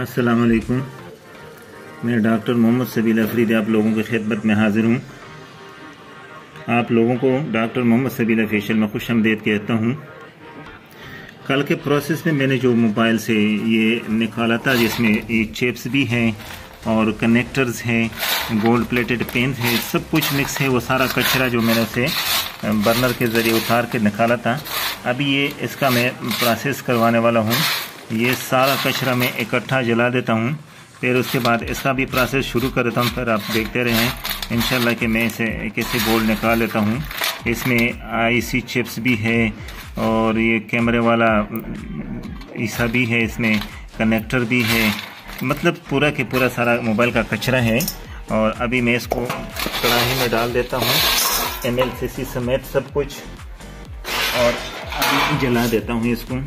असलकुम मैं डॉक्टर मोहम्मद सबील अफरीदी आप लोगों की खिदमत में हाजिर हूँ। आप लोगों को डॉक्टर मोहम्मद सबील फेशियल में खुश आमदेद कहता हूँ। कल के प्रोसेस में मैंने जो मोबाइल से ये निकाला था, जिसमें ये चिप्स भी हैं और कनेक्टर्स हैं गोल्ड प्लेटेड पेन है, सब कुछ मिक्स है, वो सारा कचरा जो मैंने उसे बर्नर के ज़रिए उतार के निकाला था। अभी ये इसका मैं प्रोसेस करवाने वाला हूँ। ये सारा कचरा मैं इकट्ठा जला देता हूँ। फिर उसके बाद इसका भी प्रोसेस शुरू कर देता हूँ। फिर आप देखते रहें। इन कि मैं इसे कैसे बोल्ड निकाल लेता हूँ। इसमें आईसी चिप्स भी है और ये कैमरे वाला ईसा भी है। इसमें कनेक्टर भी है। मतलब पूरा के पूरा सारा मोबाइल का कचरा है। और अभी मैं इसको कढ़ाई में डाल देता हूँ। एम समेत सब कुछ। और अभी जला देता हूँ इसको।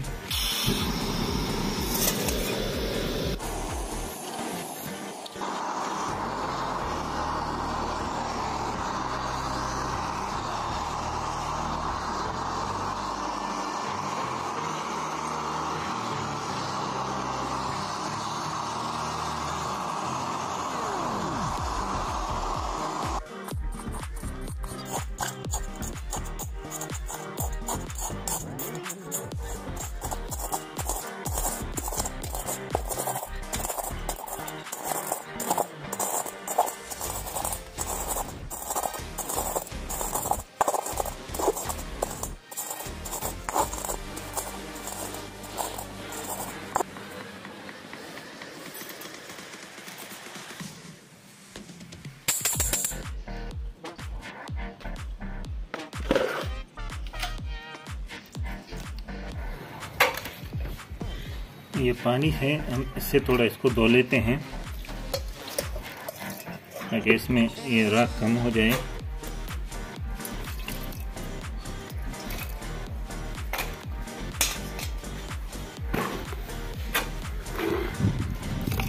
ये पानी है, हम इससे थोड़ा इसको धो लेते हैं। ताकि इसमें ये राख कम हो जाए।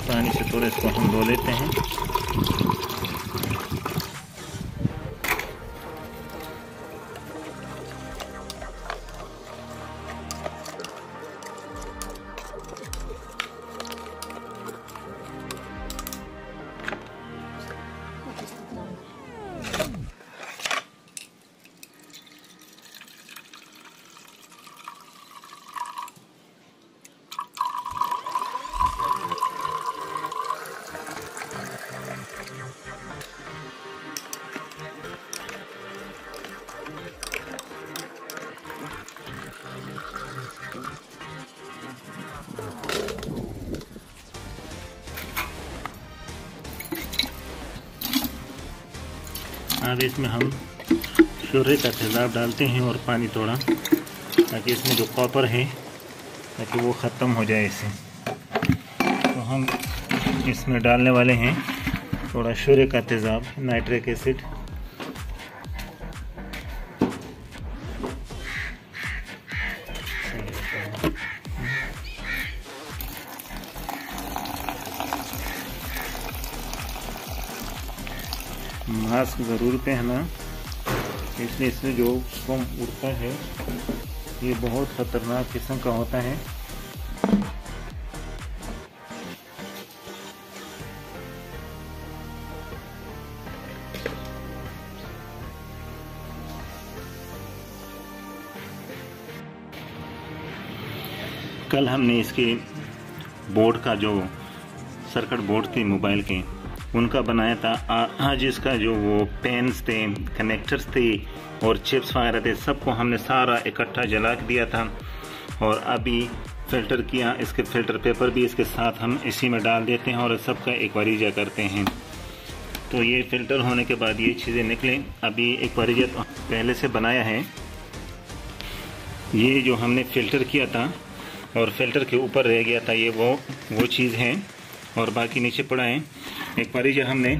पानी से थोड़ा इसको हम धो लेते हैं। अब इसमें हम शुरे का तेज़ाब डालते हैं और पानी थोड़ा, ताकि इसमें जो कॉपर है, ताकि वो ख़त्म हो जाए इसे। तो हम इसमें डालने वाले हैं थोड़ा शुरे का तेज़ाब नाइट्रिक एसिड मास्क ज़रूर पहना इसलिए इसमें जो फॉर्म उड़ता है, ये बहुत ख़तरनाक किस्म का होता है। कल हमने इसके बोर्ड का जो सर्किट बोर्ड थे मोबाइल के उनका बनाया था। आज इसका जो वो पेन्स थे कनेक्टर्स थे और चिप्स वगैरह थे, सबको हमने सारा इकट्ठा जला दिया था और अभी फ़िल्टर किया। इसके फ़िल्टर पेपर भी इसके साथ हम इसी में डाल देते हैं और सबका एक वारीजा करते हैं। तो ये फ़िल्टर होने के बाद ये चीज़ें निकलें। अभी एक वारीजा तो पहले से बनाया है। ये जो हमने फ़िल्टर किया था और फ़िल्टर के ऊपर रह गया था, ये वो वो चीज़ है। और बाकी नीचे पड़ा है। एक बारी जो हमने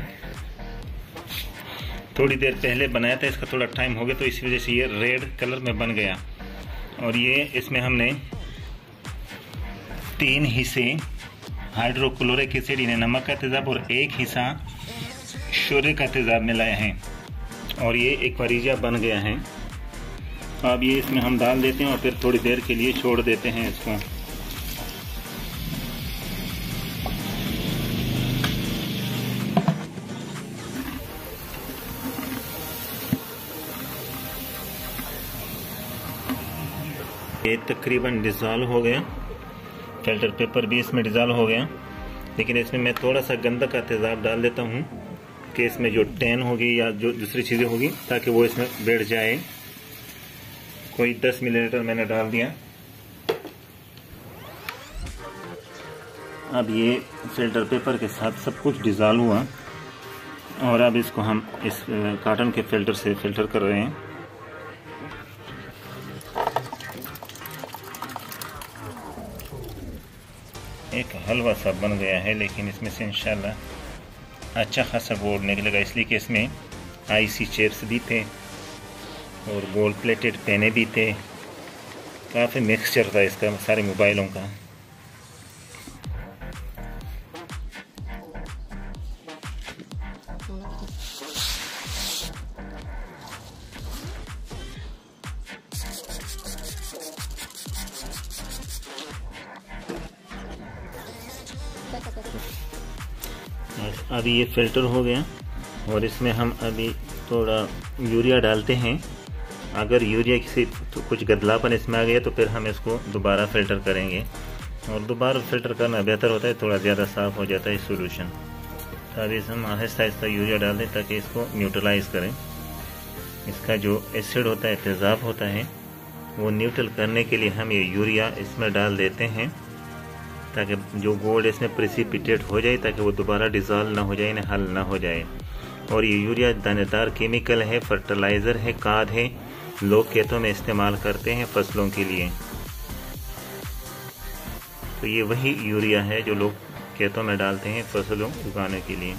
थोड़ी देर पहले बनाया था, इसका थोड़ा टाइम हो गया तो इस वजह से ये रेड कलर में बन गया। और ये इसमें हमने तीन हिस्से हाइड्रोक्लोरिक एसिड इन्हें नमक का तेज़ाब और एक हिस्सा शोरे का तेज़ाब मिलाया है। और ये एक वरीजा बन गया है। अब ये इसमें हम डाल देते हैं और फिर थोड़ी देर के लिए छोड़ देते हैं इसको। ये तकरीबन डिज़ोल्व हो गया। फ़िल्टर पेपर भी इसमें डिज़ोल्व हो गया। लेकिन इसमें मैं थोड़ा सा गंदा का तेज़ाब डाल देता हूँ कि इसमें जो टैन होगी या जो दूसरी चीज़ें होगी, ताकि वो इसमें बैठ जाए। कोई 10 मिलीलीटर मैंने डाल दिया। अब ये फ़िल्टर पेपर के साथ सब कुछ डिज़ोल्व हुआ। और अब इसको हम इस काटन के फ़िल्टर से फ़िल्टर कर रहे हैं। हलवा सा बन गया है, लेकिन इसमें से इंशाल्लाह अच्छा खासा गोल निकलेगा। इसलिए कि इसमें आईसी चेप्स भी थे और गोल प्लेटेड पेने भी थे। काफ़ी मिक्सचर था इसका, सारे मोबाइलों का। अभी ये फ़िल्टर हो गया और इसमें हम अभी थोड़ा यूरिया डालते हैं। अगर यूरिया किसी तो कुछ गदलापन इसमें आ गया तो फिर हम इसको दोबारा फ़िल्टर करेंगे। और दोबारा फ़िल्टर करना बेहतर होता है, थोड़ा ज़्यादा साफ़ हो जाता है सोल्यूशन तो अभी हम आहिस्ता आहिस्ता यूरिया डाल दें ताकि इसको न्यूट्रलाइज़ करें। इसका जो एसिड होता है, तेज़ाब होता है, वो न्यूट्रल करने के लिए हम ये यूरिया इसमें डाल देते हैं। ताकि जो गोल्ड इसमें प्रिसिपिटेट हो जाए, ताकि वो दोबारा डिज़ॉल्व ना हो जाए ना हल ना हो जाए। और ये यूरिया दानेदार केमिकल है फर्टिलाइज़र है, खाद है, लोग खेतों में इस्तेमाल करते हैं फ़सलों के लिए। तो ये वही यूरिया है जो लोग खेतों में डालते हैं फ़सलों उगाने के लिए।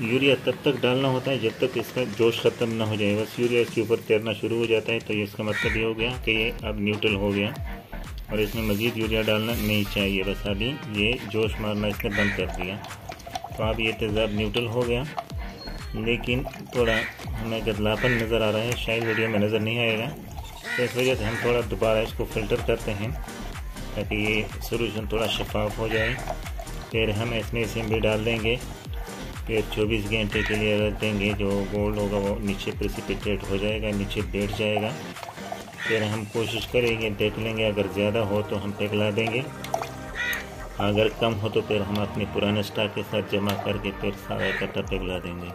यूरिया तब तक डालना होता है जब तक इसका जोश ख़त्म ना हो जाए। बस यूरिया इसके ऊपर तैरना शुरू हो जाता है तो ये इसका मतलब ये हो गया कि ये अब न्यूट्रल हो गया। और इसमें मज़ीद यूरिया डालना नहीं चाहिए। बस अभी ये जोश मारना इसने बंद कर दिया। तो अब ये तेज़ाब न्यूट्रल हो गया। लेकिन थोड़ा हमें गदलापन नज़र आ रहा है, शायद वीडियो में नज़र नहीं आएगा तो इस वजह से हम थोड़ा दोबारा इसको फ़िल्टर करते हैं, ताकि ये सोल्यूशन थोड़ा शफाफ हो जाए। फिर हम इसमें सिम भी डाल देंगे। फिर 24 घंटे के लिए रख देंगे जो गोल्ड होगा वो नीचे प्रेसिपिटेट हो जाएगा, नीचे बैठ जाएगा। फिर हम कोशिश करेंगे, देख लेंगे, अगर ज़्यादा हो तो हम पिघला देंगे। अगर कम हो तो फिर हम अपने पुराने स्टॉक के साथ जमा करके फिर सारा इकट्ठा पिघला देंगे।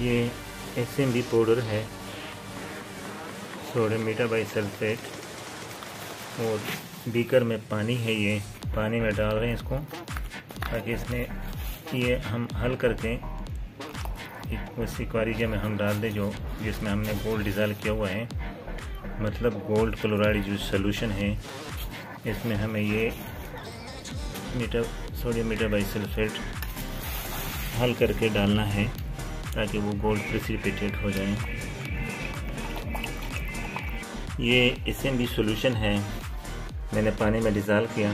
ये एस एम बी पाउडर है। Sodium meta bi sulphate. और बीकर में पानी है ये। पानी में डाल रहे हैं इसको। ताकि इसमें ये हम हल करके उसी क्वारीजे में हम डाल दें जो जिसमें हमने गोल्ड डिज़ाल्व किया हुआ है। मतलब गोल्ड क्लोराइड जो सोल्यूशन है। इसमें हमें ये meta sodium meta bi sulphate हल करके डालना है। ताकि वो गोल्ड प्रेसिपिटेट हो जाए। ये इसमें भी सोल्यूशन है। मैंने पानी में डिजाल किया।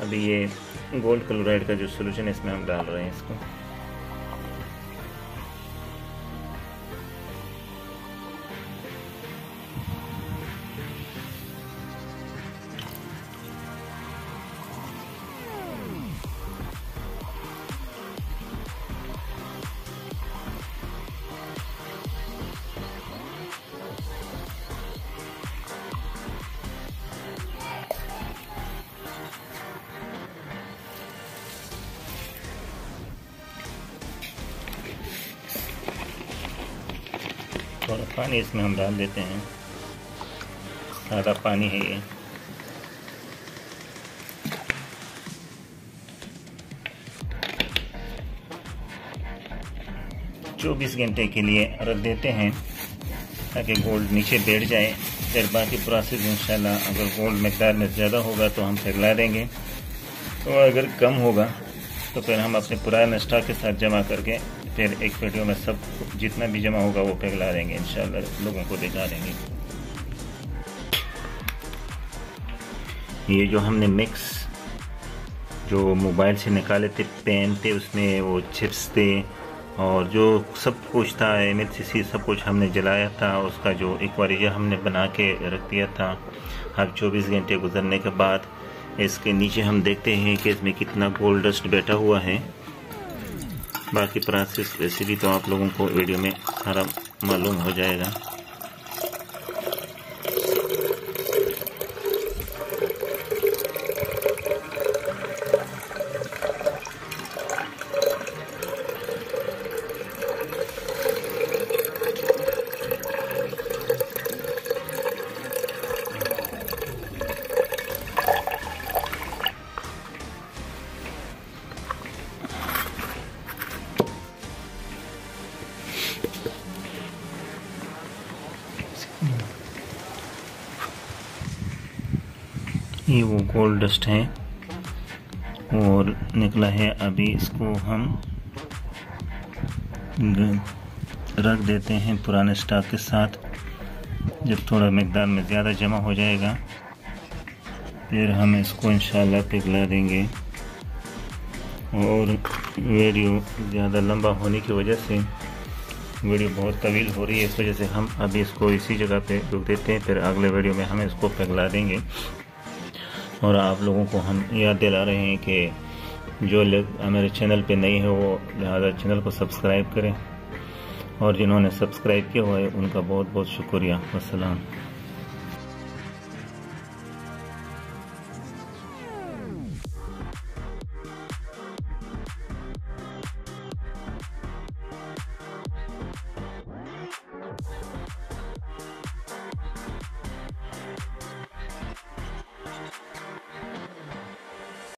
अभी ये गोल्ड क्लोराइड का जो सोल्यूशन है, इसमें हम डाल रहे हैं इसको। थोड़ा पानी इसमें हम डाल देते हैं। सादा पानी है ये। चौबीस घंटे के लिए रख देते हैं, ताकि गोल्ड नीचे बैठ जाए। फिर बाकी प्रोसेस इंशाल्लाह अगर गोल्ड मकदार में ज़्यादा होगा तो हम पिघला देंगे। और तो अगर कम होगा तो फिर हम अपने पुराने स्टॉक के साथ जमा करके फिर एक वीडियो में सब जितना भी जमा होगा वो पिघला देंगे इन लोगों को दिखा देंगे। ये जो हमने मिक्स जो मोबाइल से निकाले थे पेन थे, उसमें वो चिप्स थे, और जो सब कुछ था एम सब कुछ हमने जलाया था, उसका जो एक बार ये हमने बना के रख दिया था। हर 24 घंटे गुजरने के बाद, इसके नीचे हम देखते हैं कि इसमें कितना गोल्ड डस्ट बैठा हुआ है। बाकी प्रोसेस वैसे भी तो आप लोगों को वीडियो में सारा मालूम हो जाएगा। ये वो गोल्ड डस्ट है और निकला है अभी इसको हम रख देते हैं पुराने स्टॉक के साथ। जब थोड़ा मकदार में ज़्यादा जमा हो जाएगा, फिर हम इसको इंशाल्लाह पिघला देंगे। और वीडियो ज़्यादा लंबा होने की वजह से वीडियो बहुत तवील हो रही है, इस वजह से हम अभी इसको इसी जगह पे रुक देते हैं, फिर अगले वीडियो में हम इसको पिघला देंगे। और आप लोगों को हम याद दिला रहे हैं कि जो लोग हमारे चैनल पे नहीं है, वो लिहाजा चैनल को सब्सक्राइब करें। और जिन्होंने सब्सक्राइब किया हुआ है, उनका बहुत बहुत शुक्रिया। असलम